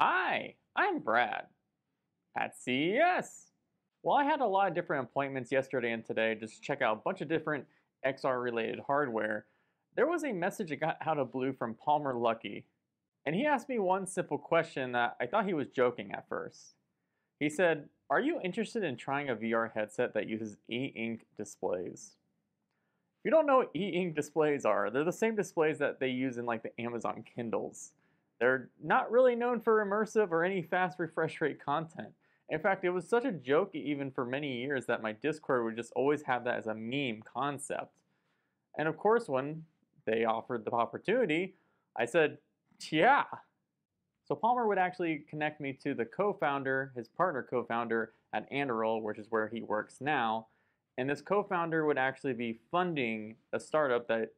Hi, I'm Brad at CES. Well, I had a lot of different appointments yesterday and today just to check out a bunch of different XR related hardware. There was a message that got out of blue from Palmer Luckey, and he asked me one simple question that I thought he was joking at first. He said, Are you interested in trying a VR headset that uses e ink displays? If you don't know what e ink displays are, they're the same displays that they use in like the Amazon Kindles. They're not really known for immersive or any fast refresh rate content. In fact, it was such a joke even for many years that my Discord would just always have that as a meme concept. And of course, when they offered the opportunity, I said, yeah. So Palmer would actually connect me to the co-founder, his partner co-founder at Anduril, which is where he works now. And this co-founder would actually be funding a startup that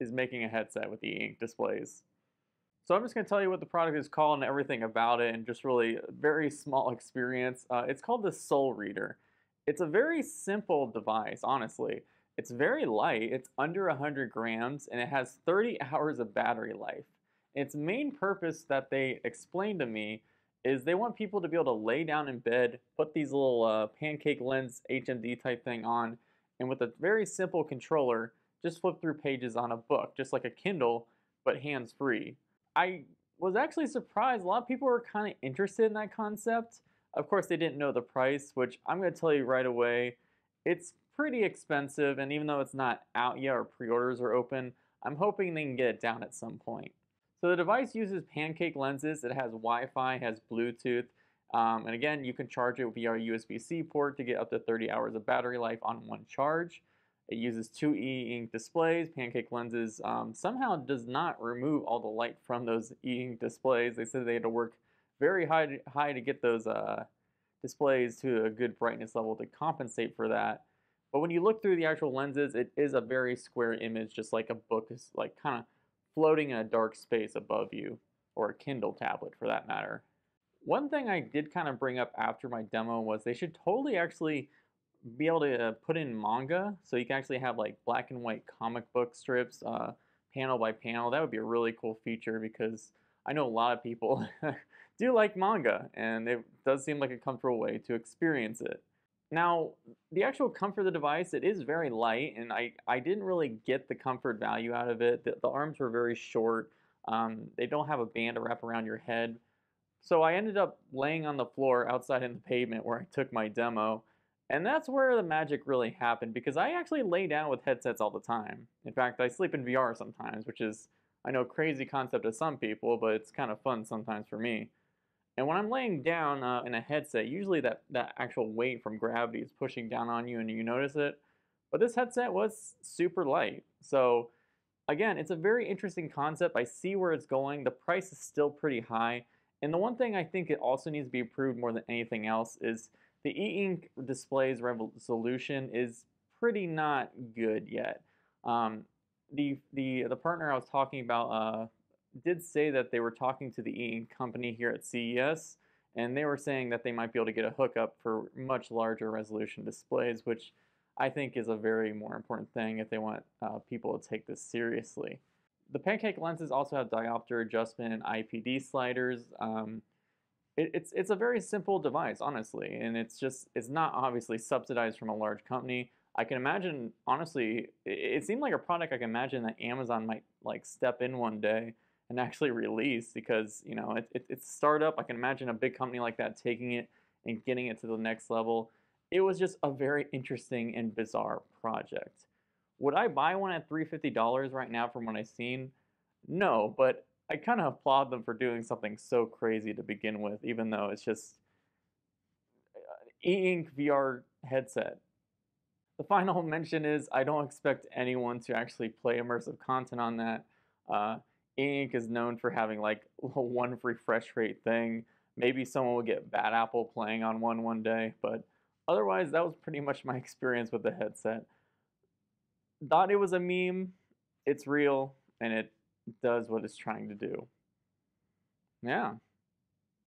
is making a headset with e-ink displays. So I'm just going to tell you what the product is called and everything about it and just really very small experience. Uh, it's called the Sol Reader. It's a very simple device, honestly. It's very light, it's under 100 grams, and it has 30 hours of battery life. Its main purpose that they explained to me is they want people to be able to lay down in bed, put these little uh, pancake lens HMD type thing on, and with a very simple controller, just flip through pages on a book, just like a Kindle, but hands-free. I was actually surprised. A lot of people were kind of interested in that concept. Of course, they didn't know the price, which I'm going to tell you right away. It's pretty expensive, and even though it's not out yet or pre-orders are open, I'm hoping they can get it down at some point. So the device uses pancake lenses. It has Wi-Fi, has Bluetooth, um, and again, you can charge it via a USB-C port to get up to 30 hours of battery life on one charge. It uses two e-ink displays. Pancake lenses um, somehow does not remove all the light from those e-ink displays. They said they had to work very high to, high to get those uh, displays to a good brightness level to compensate for that. But when you look through the actual lenses, it is a very square image, just like a book is like kind of floating in a dark space above you, or a Kindle tablet for that matter. One thing I did kind of bring up after my demo was they should totally actually be able to uh, put in manga, so you can actually have like black and white comic book strips, uh, panel by panel. That would be a really cool feature because I know a lot of people do like manga, and it does seem like a comfortable way to experience it. Now, the actual comfort of the device, it is very light, and I, I didn't really get the comfort value out of it. The, the arms were very short. Um, they don't have a band to wrap around your head. So I ended up laying on the floor outside in the pavement where I took my demo, and that's where the magic really happened because I actually lay down with headsets all the time. In fact, I sleep in VR sometimes, which is, I know, crazy concept to some people, but it's kind of fun sometimes for me. And when I'm laying down uh, in a headset, usually that, that actual weight from gravity is pushing down on you and you notice it. But this headset was super light. So again, it's a very interesting concept. I see where it's going. The price is still pretty high. And the one thing I think it also needs to be improved more than anything else is the e-ink display's resolution is pretty not good yet. Um, the, the, the partner I was talking about uh, did say that they were talking to the e-ink company here at CES, and they were saying that they might be able to get a hookup for much larger resolution displays, which I think is a very more important thing if they want uh, people to take this seriously. The pancake lenses also have diopter adjustment and IPD sliders. Um, it, it's it's a very simple device, honestly, and it's just it's not obviously subsidized from a large company. I can imagine, honestly, it, it seemed like a product I can imagine that Amazon might like step in one day and actually release because you know it, it, it's startup. I can imagine a big company like that taking it and getting it to the next level. It was just a very interesting and bizarre project. Would I buy one at $350 right now from what I've seen? No, but I kind of applaud them for doing something so crazy to begin with, even though it's just e-ink VR headset. The final mention is I don't expect anyone to actually play immersive content on that. Uh, e-ink is known for having like one refresh rate thing. Maybe someone will get Bad Apple playing on one one day, but otherwise that was pretty much my experience with the headset. Thought it was a meme. It's real, and it does what it's trying to do. Yeah.